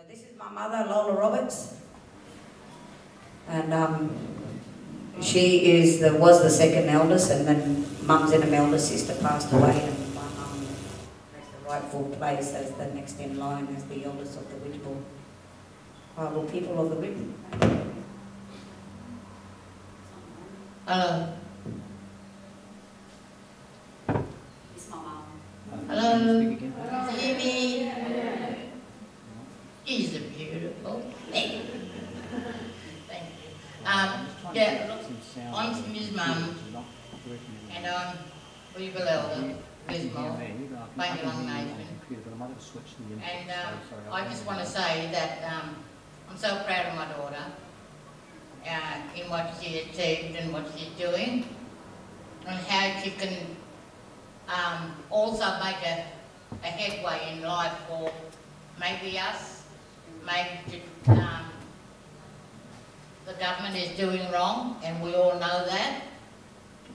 So this is my mother, Lola Roberts. And um, she is the was the second eldest, and then mum's and elder sister passed away, and my mum has the rightful place as the next in line as the eldest of the Widjabul tribal people of the Whitman. Hello. It's my mum. Hello. Speak again. Hear me? She's a beautiful thing. Thank you. Yeah, I'm Ms. Mum, and I'm Weevil Elder, Lismore, Bundjalung Nation. And um, I just want to say that um, I'm so proud of my daughter uh, in what she achieved and what she's doing, and how she can um, also make a, a headway in life for maybe us, maybe um, the government is doing wrong, and we all know that.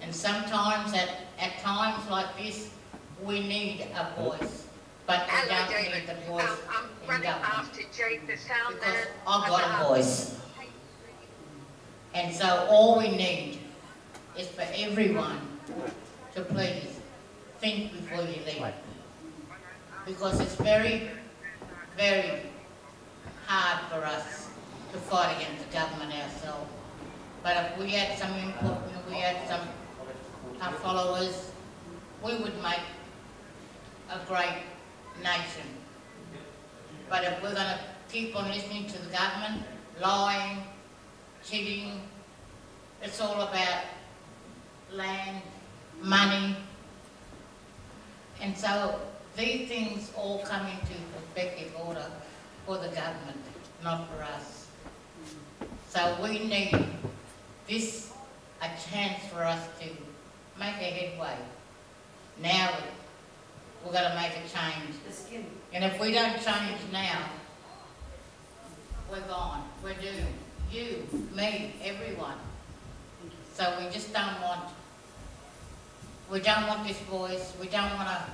And sometimes, at, at times like this, we need a voice, but we Hello, don't David. need the voice Um, I'm in running government. after Jake, the sound Because man. I've got a voice. And so all we need is for everyone to please think before you leave. Because it's very, very hard for us to fight against the government ourselves. But if we had some input, if we had some uh, followers, we would make a great nation. But if we're gonna keep on listening to the government, lying, cheating, it's all about land, money. And so these things all come into perspective order for the government, not for us. So we need this, a chance for us to make a headway. Now, we've gotta make a change. And if we don't change now, we're gone, we're doomed. You, me, everyone. So we just don't want, we don't want this voice, we don't want a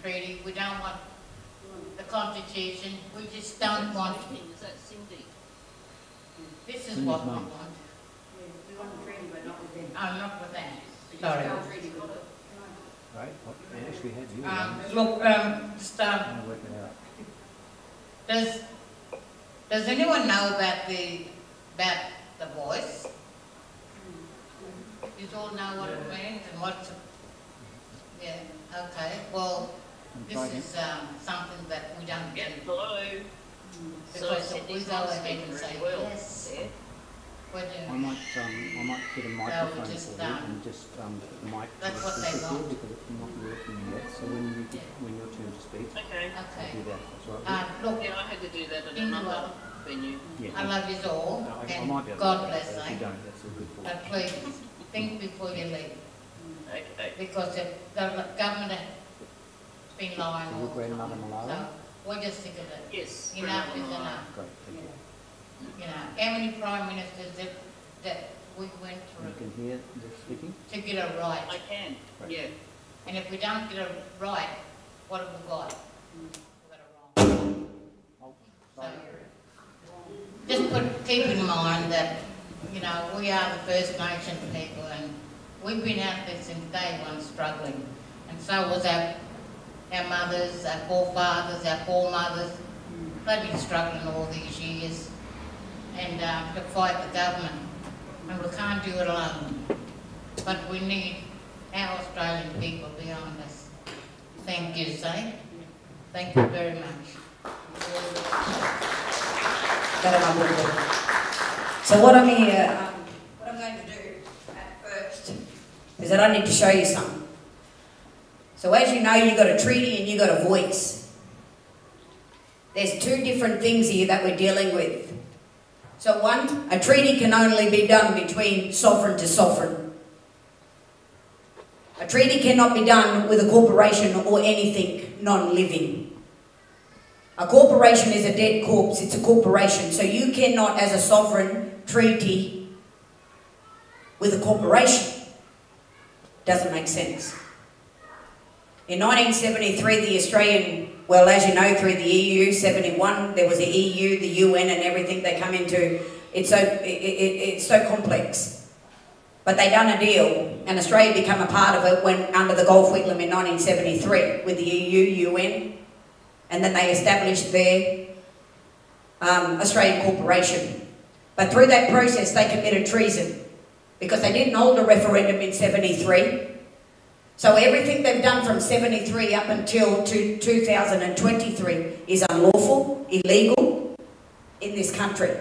treaty, we don't want the constitution, we just don't want, Is that Cindy? This is what we want. We want a treaty, but not with them. I'm not with them. sorry. Right, what, I wish we had you. Um, I'm look, um, just, um, trying to work out. Does, does anyone know about the, about the voice? You all know what it means and what's, yeah, okay, well, this is, um, something that we don't Yeah, do. Hello. So Because if we Cindy's go not ahead speaking and say, really well. yes, Yeah. I might, um, I might get a microphone just, for you um, and just, um, put the mic. that's to what the they speaker want. Because it's not working yet, so when you, get- when your turn to speak, Okay. I'll okay. do that, that's all right. Uh, look, Yeah, I had to do that at Think another well. venue. Yeah. I love you all, No, I- I and might be God that, bless but you you, don't, that's all good for you. but please, think before you leave, Okay. because if the government has been lying Is all your the grandmother time, Malawi? so we're just sick of it. Yes. Enough is Grandma. enough. Great, thank you. You know, how many prime ministers that, that we went You through can hear the speaking? to get it right? I can, Right. yeah. And if we don't get it right, what have we got? Hmm. We've got it wrong. Oh, So, sorry. just put, keep in mind that, you know, we are the First Nation people and we've been out there since day one struggling. And so was our, our mothers, our forefathers, our foremothers. They've been struggling all these years and uh, to fight the government. And we can't do it alone. But we need our Australian people behind us. Thank you, say. Thank you very much. So what I'm here, um, what I'm going to do at first is that I need to show you something. So as you know, you've got a treaty and you've got a voice. There's two different things here that we're dealing with. So one, a treaty can only be done between sovereign to sovereign. A treaty cannot be done with a corporation or anything non-living. A corporation is a dead corpse, it's a corporation. So you cannot, as a sovereign, treaty with a corporation. Doesn't make sense. In 1973, the Australian well, as you know, through the EU 71, there was the EU, the UN, and everything they come into. It's so, it, it, it's so complex. But they done a deal, and Australia became a part of it when under the Gough Whitlam in 1973 with the EU, UN, and then they established their um, Australian Corporation. But through that process, they committed treason because they didn't hold a referendum in 73. So everything they've done from 73 up until to 2023 is unlawful, illegal in this country.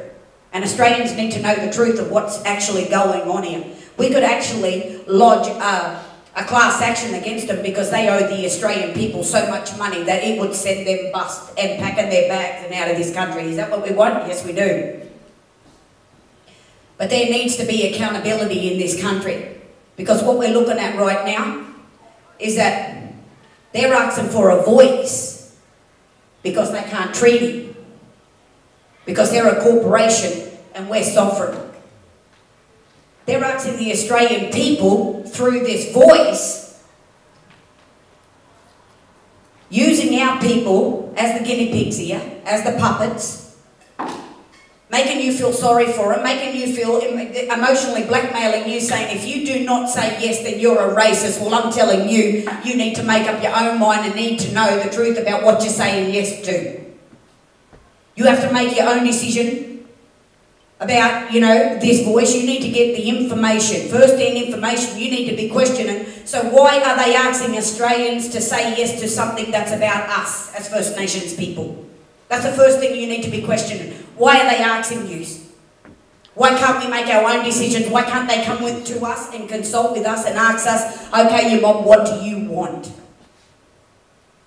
And Australians need to know the truth of what's actually going on here. We could actually lodge a, a class action against them because they owe the Australian people so much money that it would send them bust and packing their bags and out of this country. Is that what we want? Yes, we do. But there needs to be accountability in this country because what we're looking at right now is that they're asking for a voice because they can't treaty because they're a corporation and we're sovereign. They're asking the Australian people through this voice, using our people as the guinea pigs here, as the puppets, making you feel sorry for them, making you feel emotionally blackmailing you, saying if you do not say yes, then you're a racist. Well, I'm telling you, you need to make up your own mind and need to know the truth about what you're saying yes to. You have to make your own decision about, you know, this voice, you need to get the information, first-hand information, you need to be questioning. So why are they asking Australians to say yes to something that's about us as First Nations people? That's the first thing you need to be questioning. Why are they asking you? Why can't we make our own decisions? Why can't they come with, to us and consult with us and ask us, okay, you mob, what do you want?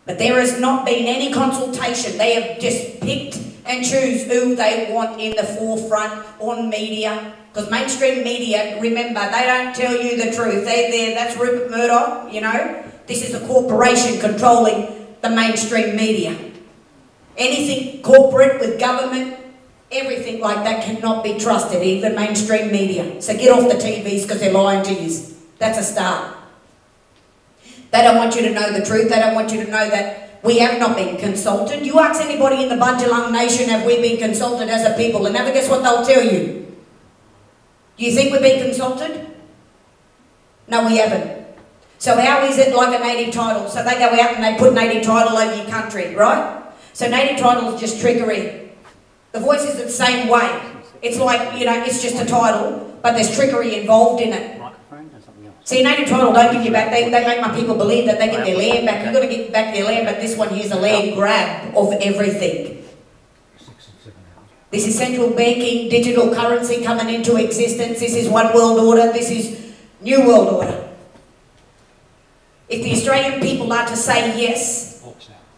But there has not been any consultation. They have just picked and choose who they want in the forefront on media. Because mainstream media, remember, they don't tell you the truth. They're there, that's Rupert Murdoch, you know. This is a corporation controlling the mainstream media. Anything corporate with government, everything like that cannot be trusted, even mainstream media. So get off the TVs because they're lying to you. That's a start. They don't want you to know the truth. They don't want you to know that we have not been consulted. You ask anybody in the Bundjalung Nation, have we been consulted as a people? And never guess what they'll tell you. Do you think we've been consulted? No, we haven't. So how is it like a native title? So they go out and they put native title over your country, right? So native title is just trickery. The voice is the same way. It's like, you know, it's just a title, but there's trickery involved in it. See, native title don't give you back. They, they make my people believe that they get their land back. You've got to get back their land, but this one here's a land grab of everything. This is central banking, digital currency coming into existence. This is one world order. This is new world order. If the Australian people are to say yes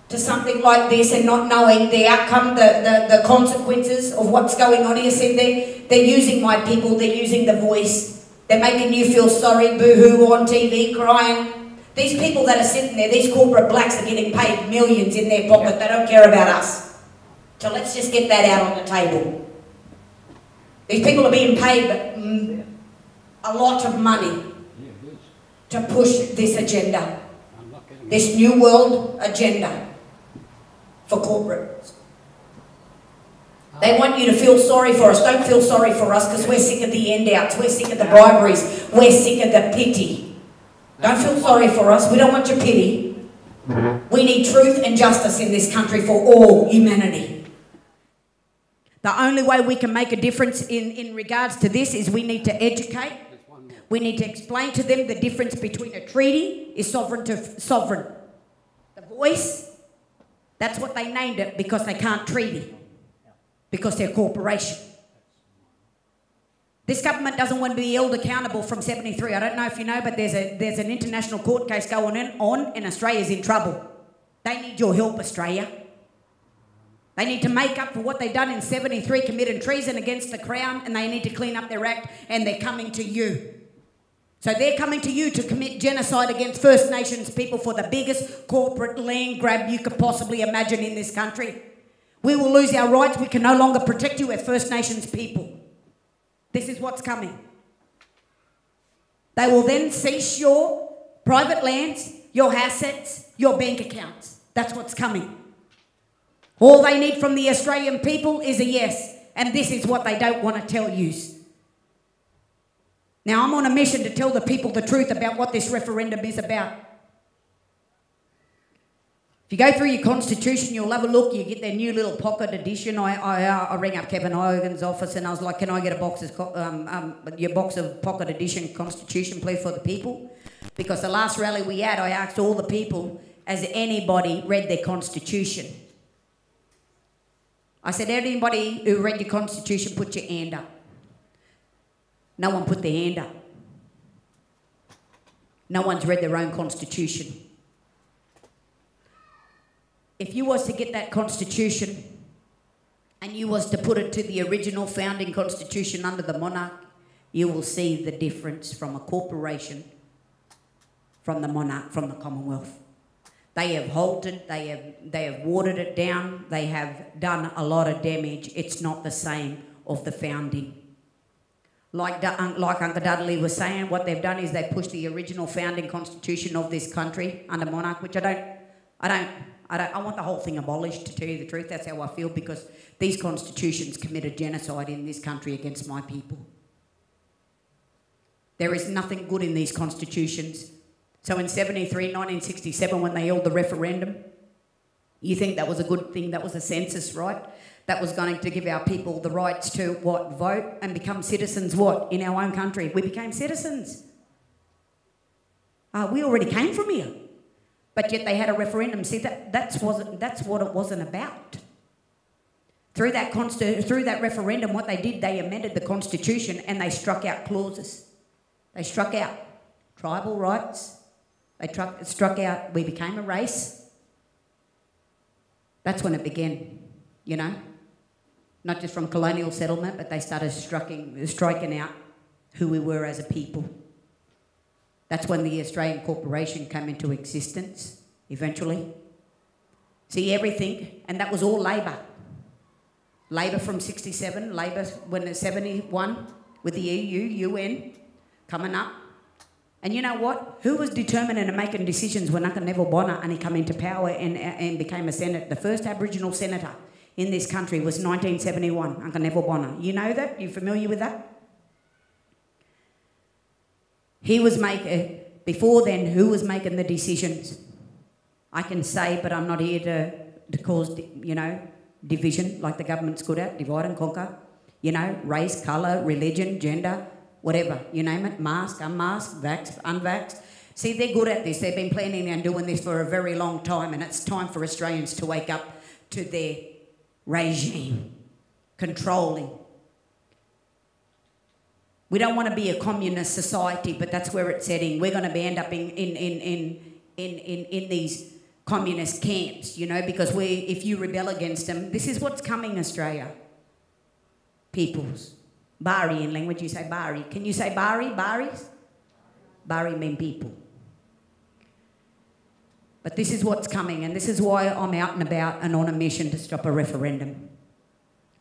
to something like this and not knowing the outcome, the, the, the consequences of what's going on here, see, they're, they're using my people, they're using the voice. They're making you feel sorry, boo-hoo on TV, crying. These people that are sitting there, these corporate blacks are getting paid millions in their pocket. They don't care about us. So let's just get that out on the table. These people are being paid mm, a lot of money to push this agenda, this new world agenda for corporates. They want you to feel sorry for us. Don't feel sorry for us because we're sick of the end outs. We're sick of the briberies. We're sick of the pity. Don't feel sorry for us. We don't want your pity. We need truth and justice in this country for all humanity. The only way we can make a difference in, in regards to this is we need to educate. We need to explain to them the difference between a treaty is sovereign to sovereign. The voice, that's what they named it because they can't treaty because they're a corporation. This government doesn't want to be held accountable from 73. I don't know if you know, but there's, a, there's an international court case going in, on and Australia's in trouble. They need your help, Australia. They need to make up for what they've done in 73, committing treason against the Crown, and they need to clean up their act, and they're coming to you. So they're coming to you to commit genocide against First Nations people for the biggest corporate land grab you could possibly imagine in this country. We will lose our rights. We can no longer protect you as First Nations people. This is what's coming. They will then seize your private lands, your assets, your bank accounts. That's what's coming. All they need from the Australian people is a yes, and this is what they don't want to tell you. Now, I'm on a mission to tell the people the truth about what this referendum is about. If you go through your constitution, you'll have a look. You get their new little pocket edition. I, I, uh, I rang up Kevin Hogan's office and I was like, "Can I get a box of um, um, your box of pocket edition constitution, please, for the people?" Because the last rally we had, I asked all the people, "Has anybody read their constitution?" I said, "Anybody who read your constitution, put your hand up." No one put their hand up. No one's read their own constitution. If you was to get that constitution and you was to put it to the original founding constitution under the monarch, you will see the difference from a corporation from the monarch, from the Commonwealth. They have halted, they have, they have watered it down, they have done a lot of damage. It's not the same of the founding. Like, like Uncle Dudley was saying, what they've done is they pushed the original founding constitution of this country under monarch, which I don't, I don't, I don't, I want the whole thing abolished. To tell you the truth, that's how I feel because these constitutions committed genocide in this country against my people. There is nothing good in these constitutions. So in 73, 1967, when they held the referendum, you think that was a good thing? That was a census, right? That was going to give our people the rights to what? Vote and become citizens, what? In our own country. We became citizens. Uh, we already came from here. But yet they had a referendum. See, that, that's, wasn't, that's what it wasn't about. Through that, consti- through that referendum, what they did, they amended the Constitution and they struck out clauses. They struck out tribal rights. They truck, struck out, we became a race. That's when it began, you know. Not just from colonial settlement, but they started striking, striking out who we were as a people. That's when the Australian Corporation came into existence, eventually. See, everything, and that was all Labor. Labor from 67, Labor when it's 71, with the EU, UN, coming up. And you know what? Who was determining and making decisions when Uncle Neville Bonner and he came into power and, and became a senator? The first Aboriginal senator in this country was 1971, Uncle Neville Bonner. You know that? You familiar with that? He was making, eh, before then, who was making the decisions? I can say, but I'm not here to, to cause, you know, division like the government's good at, divide and conquer. You know, race, colour, religion, gender, whatever, you name it, mask, unmask, vax, unvaxxed. See, they're good at this. They've been planning and doing this for a very long time, and it's time for Australians to wake up to their regime controlling. We don't want to be a communist society, but that's where it's heading. We're going to be end up in, in, in, in, in, in, in these communist camps, you know, because we, if you rebel against them, this is what's coming, Australia. Peoples. Bari in language, you say Bari. Can you say Bari? Baris? Bari mean people. But this is what's coming, and this is why I'm out and about and on a mission to stop a referendum.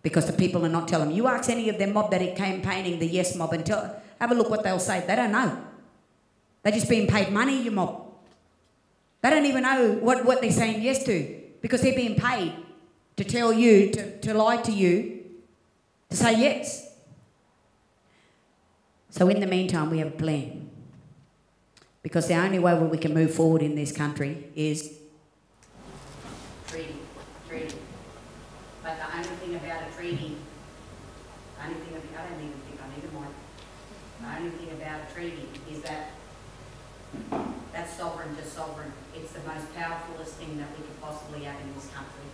Because the people are not telling. You ask any of them mob that are campaigning the yes mob and tell, have a look what they'll say. They don't know. They're just being paid money, you mob. They don't even know what, what they're saying yes to because they're being paid to tell you, to, to lie to you, to say yes. So in the meantime, we have a plan. Because the only way we can move forward in this country is treaty, treaty. But the only thing about a treaty, only thing, I don't even think I need a mic. The only thing about a treaty is that that's sovereign to sovereign. It's the most powerfulest thing that we could possibly have in this country.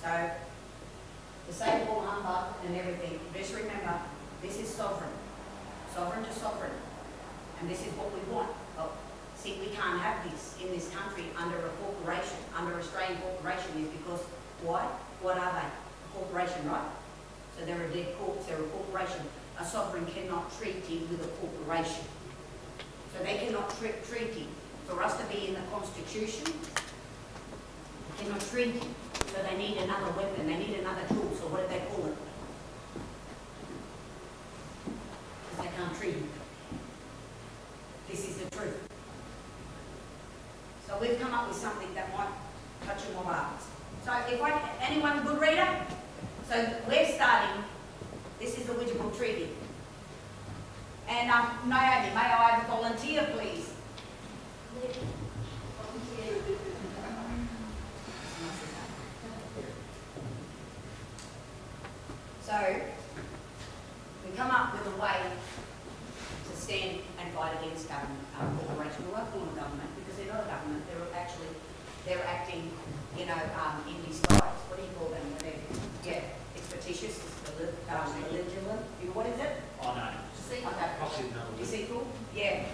So, to say all humbug and everything, just remember, this is sovereign, sovereign to sovereign, and this is what we want. But see, we can't have this in this country under a corporation, under Australian corporation, is because why? What are they? A corporation, right? So they're a dead corpse, they're a corporation. A sovereign cannot treat treaty with a corporation. So they cannot tre- treaty. For us to be in the constitution, they cannot treaty. So they need another weapon, they need another tool, so what do they call it? Because they can't treaty. This is the truth. So we've come up with something that might touch your mob hearts. So if I, anyone a good reader? So we're starting, this is the Widjabul Treaty. And um, Naomi, may I have a volunteer, please? So, we come up with a way to stand and fight against government, um, corporation. We won't call them government because they're not a government. They're actually, they're acting, you know, um, in disguise. What do you call them? when they're- Yeah, it's fictitious, it's mali- um, malignant. You- What is it? Oh, no. Okay. Deceitful? Yeah.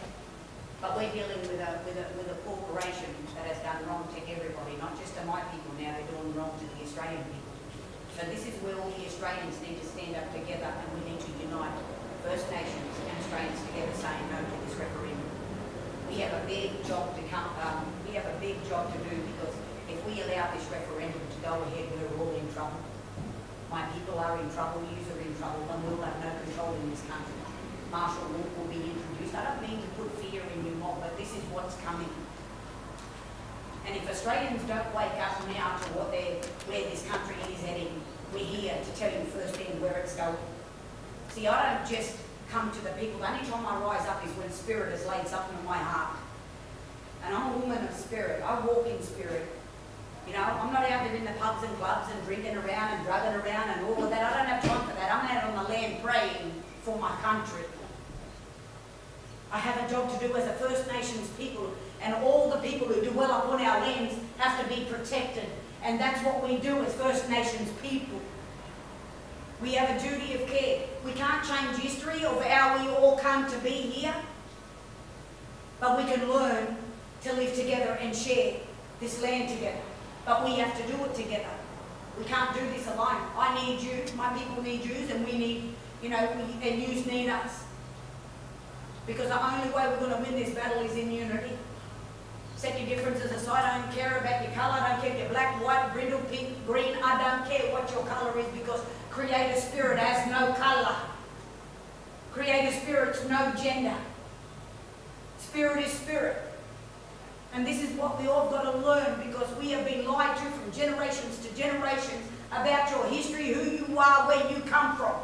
But we're dealing with a, with a, with a corporation that has done wrong to everybody, not just to my people now, they're doing wrong to the Australian people. So this is where all the Australians need to stand up together and we need to unite First Nations and Australians together saying no to this referendum. We have a big job to come, um, we have a big job to do because if we allow this referendum to go ahead, we're all in trouble. My people are in trouble, yous are in trouble, and we'll have no control in this country. Martial law will be introduced. I don't mean to put fear in you mob, but this is what's coming. And if Australians don't wake up now to what they're, where this country is heading, we're here to tell you first firsthand where it's going. See, I don't just come to the people, the only time I rise up is when spirit has laid something in my heart. And I'm a woman of spirit, I walk in spirit. You know, I'm not out there in the pubs and clubs and drinking around and drugging around and all of that. I don't have time for that. I'm out on the land praying for my country. I have a job to do as a First Nations people, and all the people who dwell upon our lands have to be protected. And that's what we do as First Nations people. We have a duty of care. We can't change history of how we all come to be here, but we can learn to live together and share this land together. But we have to do it together. We can't do this alone. I need you, my people need yous, and we need, you know, we, and yous need us. Because the only way we're going to win this battle is in unity. Set your differences aside. I don't care about your colour. I don't care if you're black, white, brindle, pink, green. I don't care what your colour is because Creator Spirit has no colour. Creator Spirit's no gender. Spirit is spirit. And this is what we all got to learn because we have been lied to from generations to generations about your history, who you are, where you come from.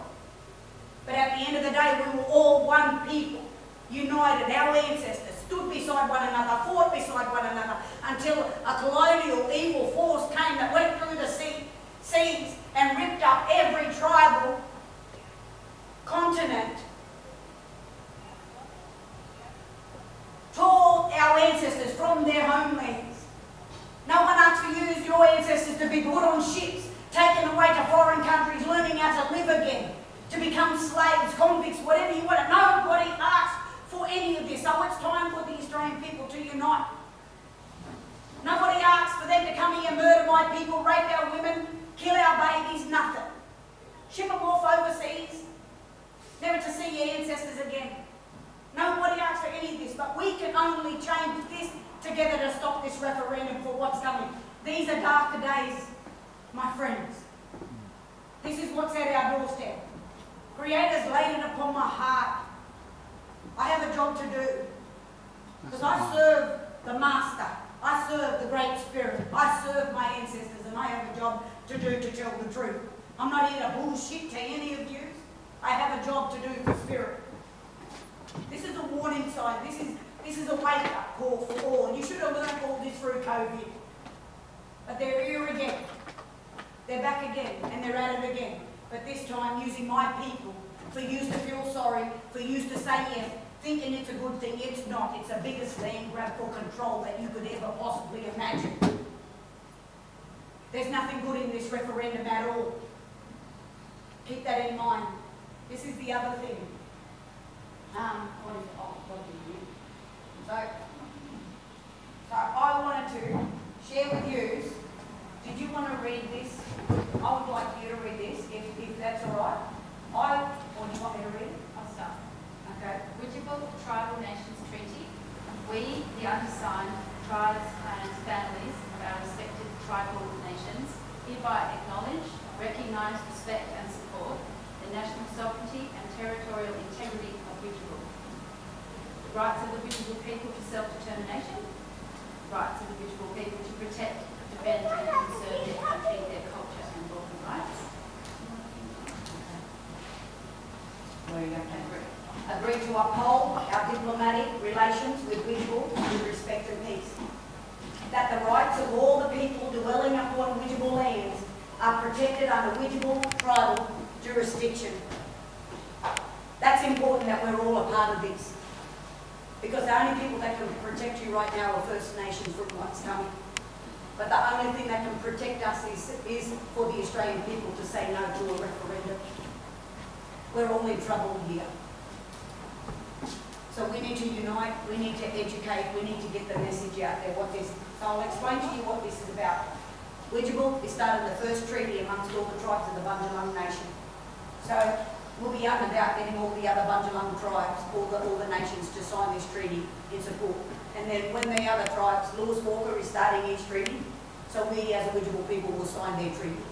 But at the end of the day, we were all one people, united. Our ancestors stood beside one another, fought beside one another, until a colonial evil force came that went through the sea, seas and ripped up every tribal continent, tore our ancestors from their homelands. No one asked for you, your ancestors, to be put on ships, taken away to foreign countries, learning how to live again to become slaves, convicts, whatever you want. Nobody asked for any of this. So it's time for the Australian people to unite. Nobody asks for them to come here, murder my people, rape our women, kill our babies, nothing. Ship them off overseas, never to see your ancestors again. Nobody asks for any of this, but we can only change this together to stop this referendum for what's coming. These are darker days, my friends. This is what's at our doorstep. Creator's laid it upon my heart. I have a job to do. Because I serve the Master. I serve the Great Spirit. I serve my ancestors and I have a job to do to tell the truth. I'm not here to bullshit to any of you. I have a job to do for Spirit. This is a warning sign. This is, this is a wake-up call for all. You should have learned all this through COVID. But they're here again. They're back again and they're at it again but this time using my people for you to feel sorry, for you to say yes, thinking it's a good thing. It's not. It's the biggest land grab for control that you could ever possibly imagine. There's nothing good in this referendum at all. Keep that in mind. This is the other thing. Um, what is, oh? So, so I wanted to share with you, did you want to read this? I would like you to read this, if, if that's all right. I, or do you want me to read it? I'll start. Okay. Widjabul Tribal Nations Treaty. We, the undersigned tribes and families of our respective tribal nations, hereby acknowledge, recognise, respect and support the national sovereignty and territorial integrity of Widjabul. The rights of the Widjabul people to self-determination. Rights of the Widjabul people to protect, defend and conserve their agreed to uphold our diplomatic relations with Widjabul with respect and peace. That the rights of all the people dwelling upon Widjabul lands are protected under Widjabul tribal jurisdiction. That's important that we're all a part of this. Because the only people that can protect you right now are First Nations from what's coming. But the only thing that can protect us is, is for the Australian people to say no to a referendum. We're all in trouble here. So we need to unite, we need to educate, we need to get the message out there what this, so I'll explain to you what this is about. Widjabul, is started the first treaty amongst all the tribes of the Bundjalung Nation. So we'll be out and about getting all the other Bundjalung tribes, all the, all the nations to sign this treaty in support. And then when the other tribes, Lewis Walker is starting his treaty, so we as Widjabul people will sign their treaty.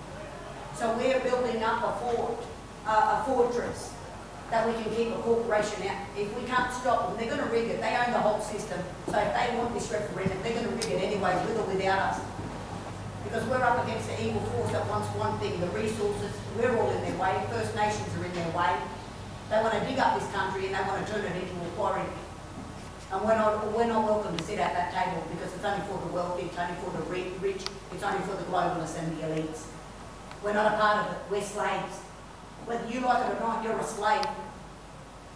So we're building up a fort, uh, a fortress that we can keep a corporation out. If we can't stop them, they're going to rig it. They own the whole system. So if they want this referendum, they're going to rig it anyway, with or without us. Because we're up against the evil force that wants one thing, the resources. We're all in their way. First Nations are in their way. They want to dig up this country and they want to turn it into a quarry. And we're not, we're not welcome to sit at that table because it's only for the wealthy, it's only for the rich, it's only for the globalists and the elites. We're not a part of it. We're slaves. Whether you like it or not, you're a slave.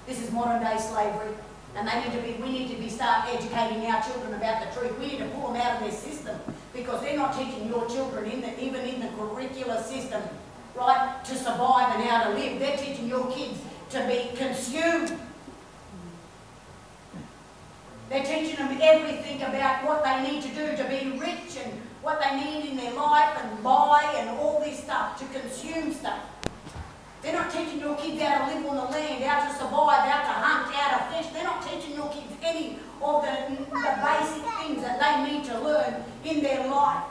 This is modern day slavery. And they need to be, we need to be start educating our children about the truth. We need to pull them out of their system because they're not teaching your children in the, even in the curricular system, right, to survive and how to live. They're teaching your kids to be consumed. They're teaching them everything about what they need to do to be rich and what they need in their life and buy and all this stuff, to consume stuff. They're not teaching your kids how to live on the land, how to survive, how to hunt, how to fish. They're not teaching your kids any of the, the basic things that they need to learn in their life.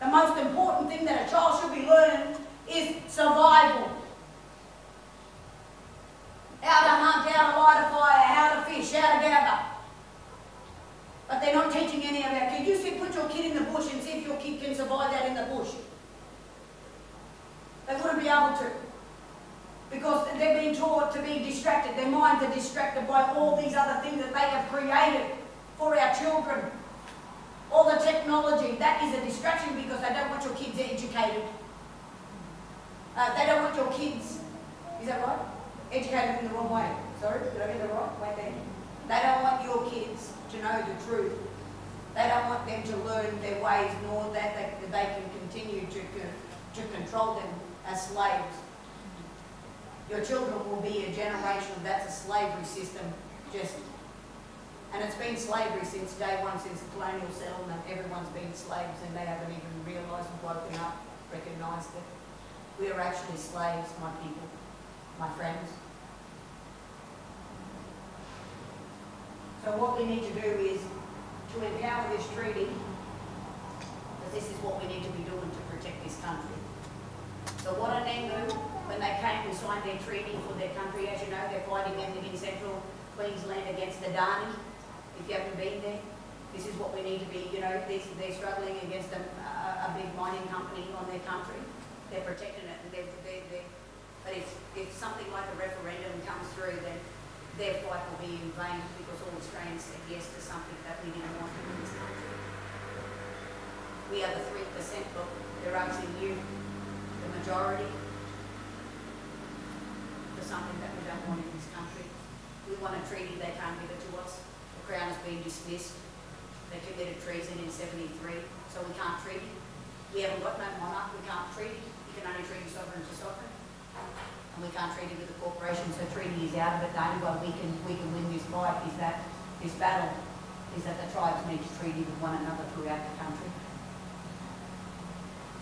The most important thing that a child should be learning is survival. How to hunt, how to light a fire, how to fish, how to gather. But they're not teaching any of our kids. You see, put your kid in the bush and see if your kid can survive that in the bush. They wouldn't be able to. Because they're being taught to be distracted. Their minds are distracted by all these other things that they have created for our children. All the technology, that is a distraction because they don't want your kids educated. Uh, they don't want your kids, is that right? Educated in the wrong way. Sorry, did I get that right? Wait there. They don't want your kids to know the truth. They don't want them to learn their ways, nor that they, that they can continue to, to control them as slaves. Your children will be a generation that's a slavery system, just, and it's been slavery since day one, since the colonial settlement. Everyone's been slaves and they haven't even realised and woken up, recognised that We are actually slaves, my people, my friends. So what we need to do is to empower this treaty, because this is what we need to be doing to protect this country. So what Anangu, when they came and signed their treaty for their country, as you know, they're fighting in, in central Queensland against the Adani. If you haven't been there, this is what we need to be, you know, they're, they're struggling against a, a, big mining company on their country. They're protecting it, and they're, they're, they're, but if, if something like a referendum comes through, then their fight will be in vain because all Australians said yes to something that we didn't want in this country. We are the three percent, look, they're asking you, the majority, something that we don't want in this country. We want a treaty, they can't give it to us. The Crown has been dismissed. They committed treason in seventy-three, so we can't treaty. We haven't got no monarch, we can't treaty. You can only treaty sovereign to sovereign. And we can't treaty with the corporation, so treaty is out of it. The only way we can, we can win this fight is that, this battle, is that the tribes need to treaty with one another throughout the country.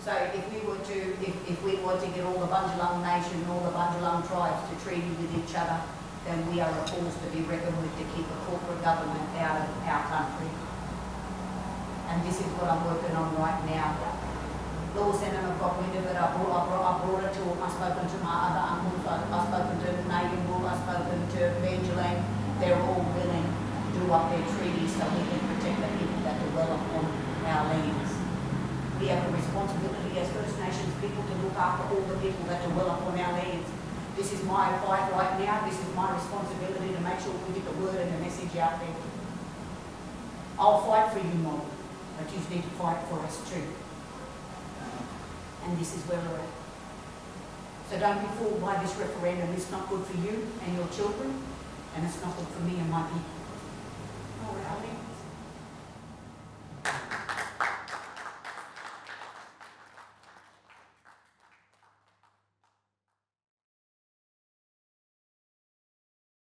So if we were to, if, if we were to get all the Bundjalung Nation and all the Bundjalung tribes to treaty with each other, then we are a force to be reckoned with to keep a corporate government out of our country. And this is what I'm working on right now. Laws and I've got wind of it, I brought, I brought, I brought it to I've spoken to my other uncles, I've, spoken to Megan Bull, I've spoken to Benjamin, they're all willing to do up their treaties so we can protect the people that dwell upon our lands. We have responsibility as First Nations people to look after all the people that dwell upon our lands. This is my fight right now, this is my responsibility to make sure we get the word and the message out there. I'll fight for you, Mob, but you need to fight for us too. And this is where we're at. So don't be fooled by this referendum. It's not good for you and your children, and it's not good for me and my people.